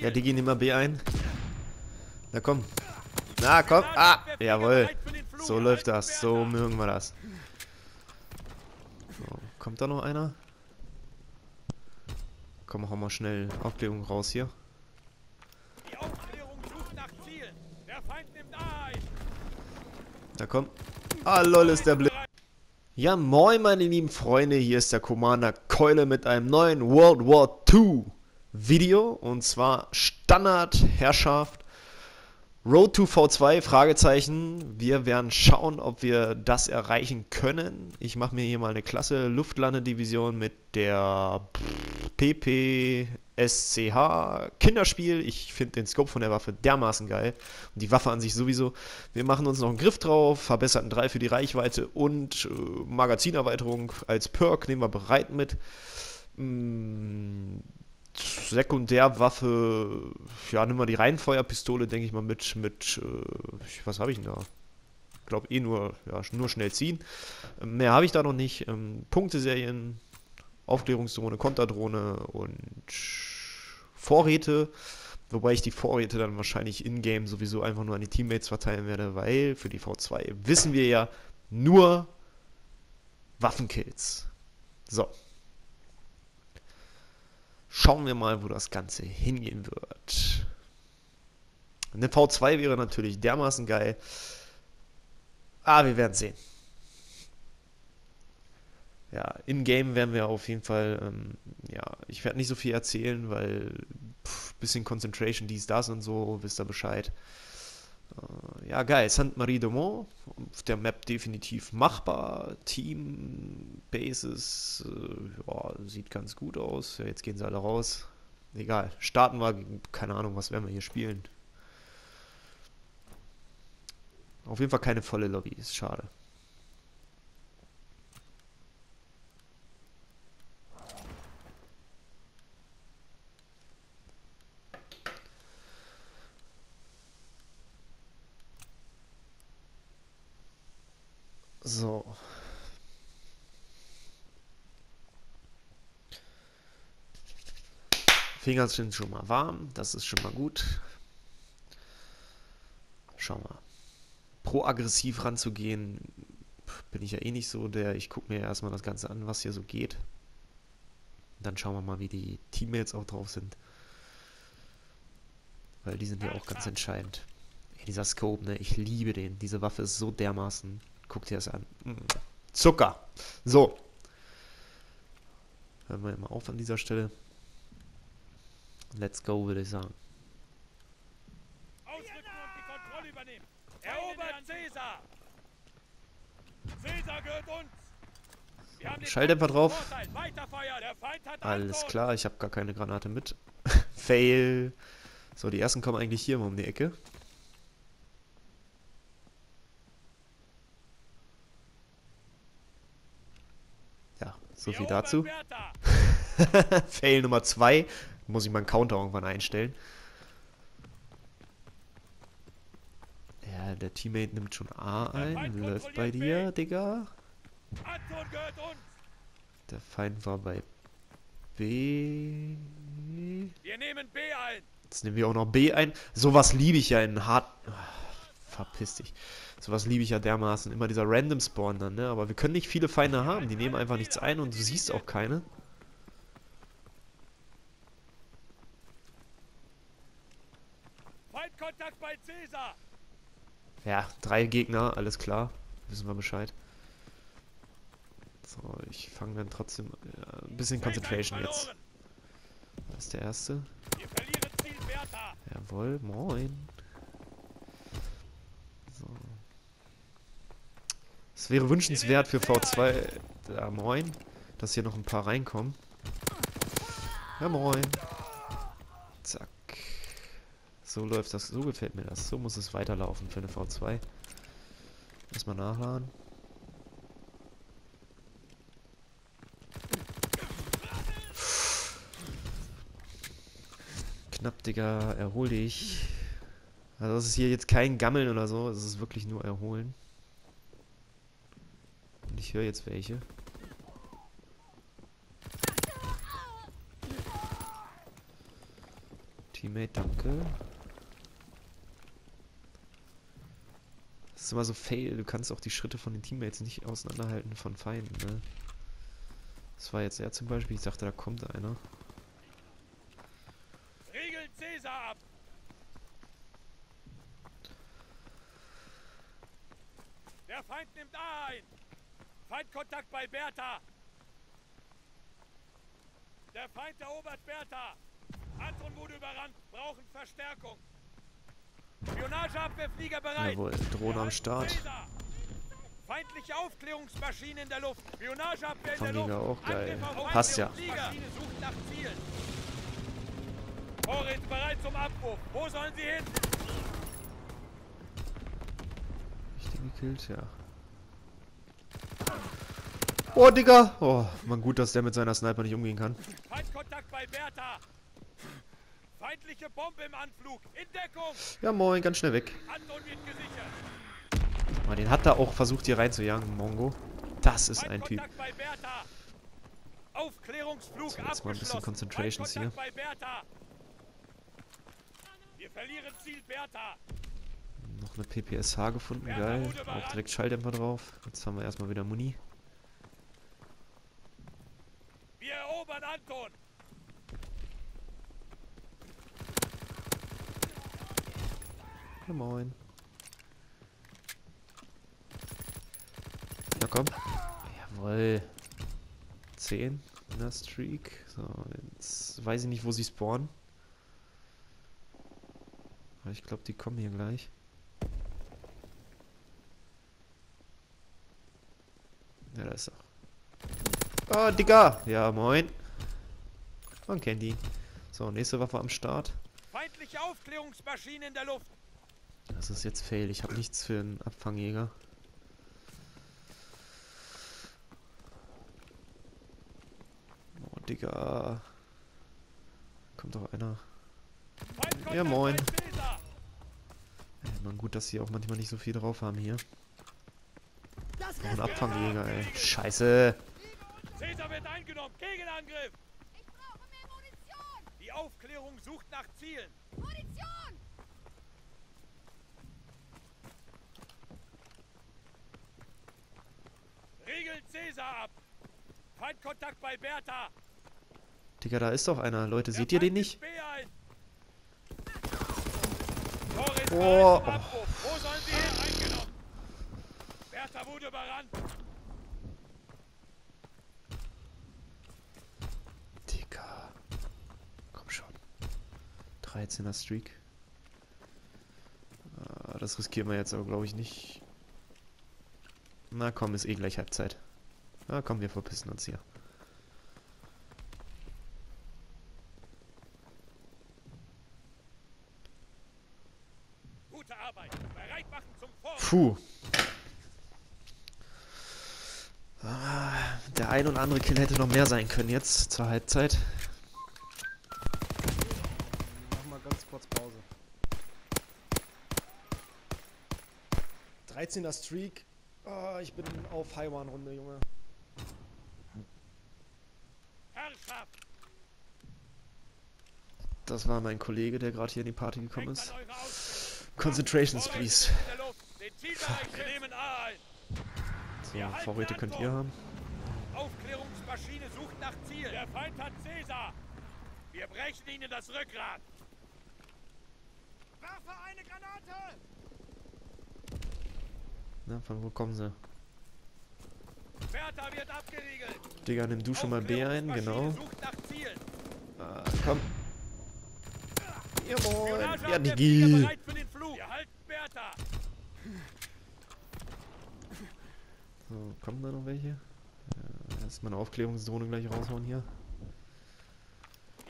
Ja, Digi, nimm mal B ein. Na komm. Na komm. Ah, jawohl. So läuft das. So mögen wir das. So, kommt da noch einer? Komm, hau mal schnell Aufklärung raus hier. Die Aufklärung sucht nach Zielen. Der Feind nimmt A ein. Na komm. Ah, lol, ist der Blitz. Ja, moin, meine lieben Freunde. Hier ist der Commander Keule mit einem neuen World War II Video. Und zwar Standardherrschaft Road to V2, Fragezeichen. Wir werden schauen, ob wir das erreichen können. Ich mache mir hier mal eine klasse Luftlandedivision mit der PPSCH Kinderspiel. Ich finde den Scope von der Waffe dermaßen geil. Und die Waffe an sich sowieso. Wir machen uns noch einen Griff drauf, verbesserten 3 für die Reichweite und äh, Magazinerweiterung als Perk nehmen wir bereit mit. Sekundärwaffe, ja, nimm mal die Reihenfeuerpistole, denke ich mal, mit, mit, äh, was habe ich denn da? Ich glaube eh nur, ja, nur schnell ziehen. Mehr habe ich da noch nicht. Ähm, Punkteserien, Aufklärungsdrohne, Konterdrohne und Vorräte. Wobei ich die Vorräte dann wahrscheinlich in-game sowieso einfach nur an die Teammates verteilen werde, weil für die V2 wissen wir ja nur Waffenkills. So, Schauen wir mal, wo das Ganze hingehen wird. Eine V2 wäre natürlich dermaßen geil. Ah, wir werden sehen. Ja, in-game werden wir auf jeden Fall, ähm, ja, ich werde nicht so viel erzählen, weil pff, bisschen Concentration, dies, das und so, wisst ihr Bescheid. Äh, ja, geil. Sainte Marie de Mont. Auf der Map definitiv machbar. Team, Bases, äh, ja, sieht ganz gut aus. Ja, jetzt gehen sie alle raus. Egal. Starten wir, keine Ahnung, was werden wir hier spielen. Auf jeden Fall keine volle Lobby, ist schade. So. Finger sind schon mal warm, das ist schon mal gut. Schau mal. Pro-aggressiv ranzugehen, bin ich ja eh nicht so der. Ich gucke mir erstmal das Ganze an, was hier so geht. Dann schauen wir mal, wie die Teammates auch drauf sind. Weil die sind ja auch ganz entscheidend. Dieser Scope, ne? Ich liebe den. Diese Waffe ist so dermaßen Guck dir das an. Mm. Zucker. So. Hören wir mal auf an dieser Stelle. Let's go, würde ich sagen. Ausrücken und die Kontrolle übernehmen. Erobert Caesar. Caesar gehört uns. Schalldämpfer drauf. Alles klar, ich habe gar keine Granate mit. Fail. So, die ersten kommen eigentlich hier mal um die Ecke. Ja, so viel dazu. Fail Nummer 2. Muss ich meinen Counter irgendwann einstellen. Ja, der Teammate nimmt schon A ein. Läuft bei dir, Digga. Der Feind war bei B. Wir nehmen B ein. Jetzt nehmen wir auch noch B ein. Sowas liebe ich ja in hart. Verpiss dich. Sowas liebe ich ja dermaßen. Immer dieser Random Spawn dann, ne? Aber wir können nicht viele Feinde haben. Die nehmen einfach nichts ein und du siehst auch keine. Feindkontakt bei Caesar. Ja, drei Gegner, alles klar. Wissen wir Bescheid. So, ich fange dann trotzdem ja, ein bisschen Concentration jetzt. Verloren. Da ist der erste. Jawohl, moin. Es wäre wünschenswert für V2, ja moin, dass hier noch ein paar reinkommen. Ja moin. Zack. So läuft das, so gefällt mir das. So muss es weiterlaufen für eine V2. Erstmal nachladen. Knapp, Digga, erhol dich. Also das ist hier jetzt kein Gammeln oder so, es ist wirklich nur erholen. Ich höre jetzt welche. Teammate, danke. Das ist immer so fail. Du kannst auch die Schritte von den Teammates nicht auseinanderhalten von Feinden, ne? Das war jetzt er zum Beispiel. Ich dachte, da kommt einer. Riegel Cäsar ab! Der Feind nimmt ein! Feindkontakt bei Bertha! Der Feind erobert Bertha! Anton wurde überrannt, brauchen Verstärkung! Spionageabwehrflieger bereit! Jawohl, Drohne am Start. Feindliche Aufklärungsmaschine in der Luft! Spionageabwehr in der Luft! auch geil. Passt ja. Aufklärungsmaschine sucht nach Zielen! Vorräte bereit zum Abwurf! Wo sollen sie hin? Richtig gekillt, ja. Oh, Digga! Oh, man gut, dass der mit seiner Sniper nicht umgehen kann. Feindkontakt bei Bertha! Feindliche Bombe im Anflug! In Deckung! Ja, moin, ganz schnell weg. Oh, den hat er auch versucht hier reinzujagen, Mongo. Das ist ein Typ. Feindkontakt bei Bertha! Aufklärungsflug So, jetzt mal ein bisschen. Concentrations hier. Feindkontakt bei Bertha! Wir verlieren Ziel Bertha! Noch eine PPSH gefunden, geil. Auch direkt Schalldämpfer drauf. Jetzt haben wir erstmal wieder Muni. Wir erobern Anton! Ja, moin. Na komm. Jawoll. 10 in der Streak. So, jetzt weiß ich nicht, wo sie spawnen. Aber ich glaube, die kommen hier gleich. Ja, da ist er. Ah, Digga! Ja, moin. Man kennt ihn. So, nächste Waffe am Start. Feindliche Aufklärungsmaschine in der Luft! Das ist jetzt fail. Ich habe nichts für einen Abfangjäger. Oh, Digga. Kommt doch einer. Ja, moin. Ey, man, gut, dass sie auch manchmal nicht so viel drauf haben hier. Noch ein Abfangjäger, ey. Scheiße. Cäsar wird eingenommen! Gegenangriff! Ich brauche mehr Munition! Die Aufklärung sucht nach Zielen! Munition! Riegel Cäsar ab! Feindkontakt bei Bertha! Digga, da ist doch einer. Leute, seht ihr den nicht? nimmt B ein. Torres Oh, bereit zum Abruf. Wo sollen sie hin? Eingenommen! Bertha wurde überrannt! Digga. Komm schon. 13er Streak. Ah, das riskieren wir jetzt aber, glaube ich, nicht. Na komm, ist eh gleich Halbzeit. Na komm, wir verpissen uns hier. Gute Arbeit! Bereit machen zum Vorrücken! Puh. Ah, Der ein oder andere Kill hätte noch mehr sein können jetzt zur Halbzeit. Mach mal ganz kurz Pause. 13er Streak. Ah, ich bin auf Haiwan-Runde, Junge. Herrschaft! Das war mein Kollege, der gerade hier in die Party gekommen ist. Concentrations, please. So, Vorräte könnt ihr haben. Aufklärungsmaschine sucht nach Ziel. Der Feind hat Cäsar. Wir brechen ihnen das Rückgrat. Werfe eine Granate! Na, von wo kommen sie? Bertha wird abgeriegelt. Digga, nimm du schon mal B ein, genau. Ah, komm. Jawohl. Ja, Digi. So, kommen da noch welche? Ja, erstmal eine Aufklärungsdrohne gleich raushauen hier.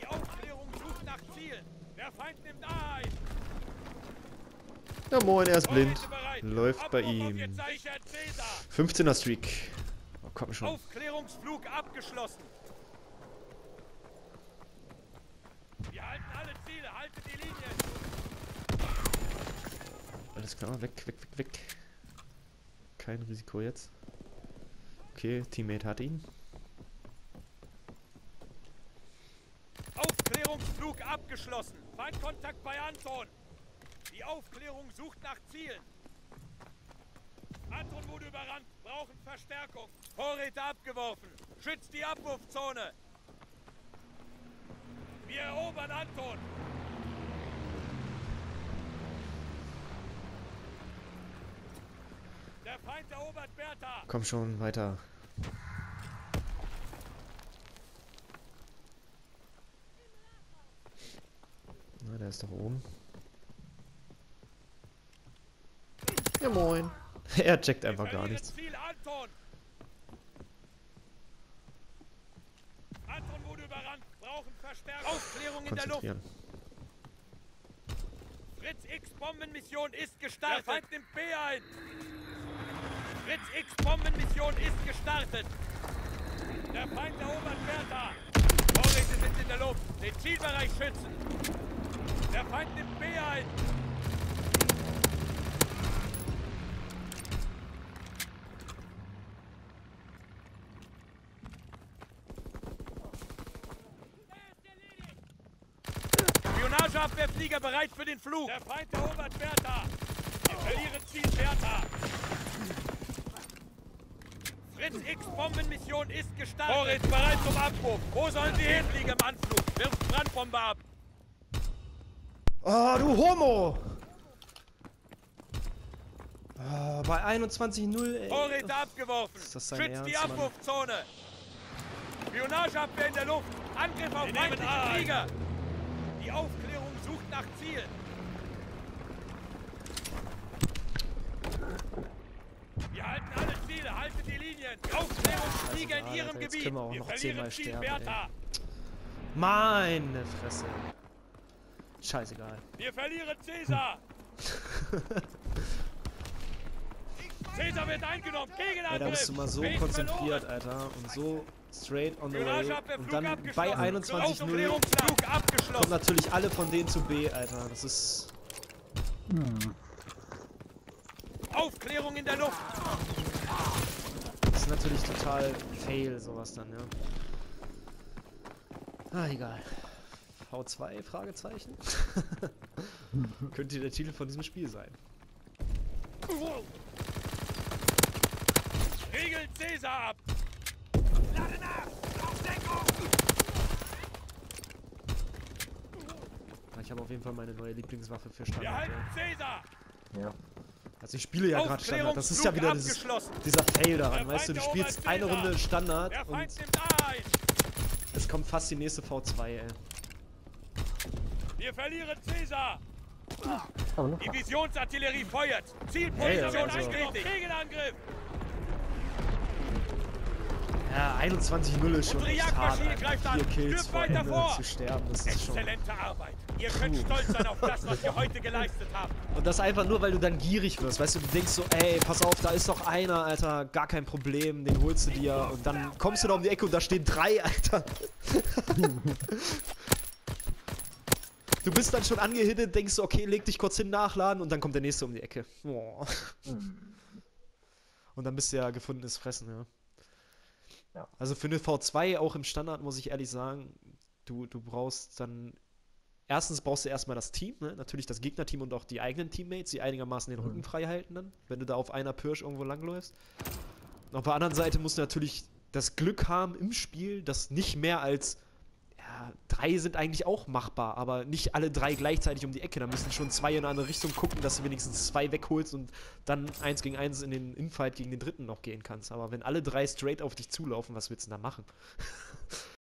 Die Aufklärung sucht nach Zielen. Der Feind nimmt A ein. Ja moin, er ist blind. Läuft bei ihm. ihr Zeichen, Cäsar. 15er Streak. Oh, komm schon. Aufklärungsflug abgeschlossen. Wir halten alle Ziele, halten die Linie. Alles klar, weg, weg, weg, weg. Kein Risiko jetzt. Okay, Teammate hat ihn. Aufklärungsflug abgeschlossen. Feindkontakt bei Anton. Die Aufklärung sucht nach Zielen. Anton wurde überrannt. Brauchen Verstärkung. Vorräte abgeworfen. Schützt die Abwurfzone. Wir erobern Anton. Der Feind erobert Bertha. Komm schon, weiter. Na, der ist doch oben. Ja, moin. er checkt einfach gar nichts. Ziel Anton. Anton wurde überrannt. Brauchen Verstärkung. Aufklärung in der Luft. Fritz X Bombenmission ist gestartet. Der Feind nimmt B ein. Fritz X Bombenmission ist gestartet. Der Feind erobert Bertha. Vorräte sind in der Luft. Den Zielbereich schützen. Der Feind nimmt B ein. Spionageabwehrflieger bereit für den Flug. Der Feind erobert Bertha. Wir verlieren Ziel Bertha. Fritz X Bombenmission ist gestartet. Vorräte bereit zum Abwurf. Wo sollen sie hinfliegen im Anflug? Wirft Brandbombe ab. Oh, du Homo! Ah, bei 21-0, ey. Vorräte abgeworfen. Ist das sein Schützt die Ernst, Mann? Abwurfzone. Spionageabwehr in der Luft. Angriff auf feindliche Flieger. Die Aufklärung sucht nach Zielen. Wir halten alle Ziele, haltet die Linien. Aufklärungsflieger in Alter, ihrem jetzt Gebiet. können wir auch wir noch verlieren zehnmal Ziel sterben, Bertha. Meine Fresse. Scheißegal. Wir verlieren Cäsar. Cäsar wird eingenommen. Gegenangriff. Ey, da bist du mal so Base konzentriert, verloren. Alter. Und so straight on the way. Und dann bei 21-0 Aufklärungsflug kommen natürlich alle von denen zu B, Alter. Das ist. Aufklärung in der Luft. Das ist natürlich total fail, sowas dann, ja. Ah, egal. V2? Fragezeichen? Könnte der Titel von diesem Spiel sein. Regelt Cäsar ab. Ich habe auf jeden Fall meine neue Lieblingswaffe für Wir Standard. halten Ja. Cäsar. Also ich spiele ja gerade Standard. Das ist ja wieder dieses, dieser Fail daran, Der weißt du? Du spielst eine. Runde Standard Der und es kommt fast die nächste V2, ey. Wir verlieren noch Divisionsartillerie feuert. Hey, Zielposition also- bestätigt. Gegenangriff. Ja, 21-0 ist schon Unsere echt hart, Jagdmaschine Alter. greift an. Vier Kills vor weiter Ende vor. zu sterben, das ist schon... Exzellente Arbeit. Ihr könnt stolz sein auf das, was wir heute geleistet haben. Und das einfach nur, weil du dann gierig wirst, weißt du, du denkst so, ey, pass auf, da ist doch einer, Alter, gar kein Problem, den holst du dir und dann kommst du da um die Ecke und da stehen drei, Alter. Du bist dann schon angehittet, denkst du, okay, leg dich kurz hin, nachladen und dann kommt der nächste um die Ecke. Boah. Und dann bist du ja gefundenes Fressen, ja. Ja. Also für eine V2, auch im Standard, muss ich ehrlich sagen, du, du brauchst dann. Erstens brauchst du erstmal das Team, ne? natürlich das Gegnerteam und auch die eigenen Teammates, die einigermaßen den Rücken frei halten dann, wenn du da auf einer Pirsch irgendwo langläufst. Und auf der anderen Seite musst du natürlich das Glück haben im Spiel, dass nicht mehr als drei sind eigentlich auch machbar, aber nicht alle drei gleichzeitig um die Ecke. Da müssen schon zwei in eine andere Richtung gucken, dass du wenigstens zwei wegholst und dann eins gegen eins in den Infight gegen den dritten noch gehen kannst. Aber wenn alle drei straight auf dich zulaufen, was willst du denn da machen?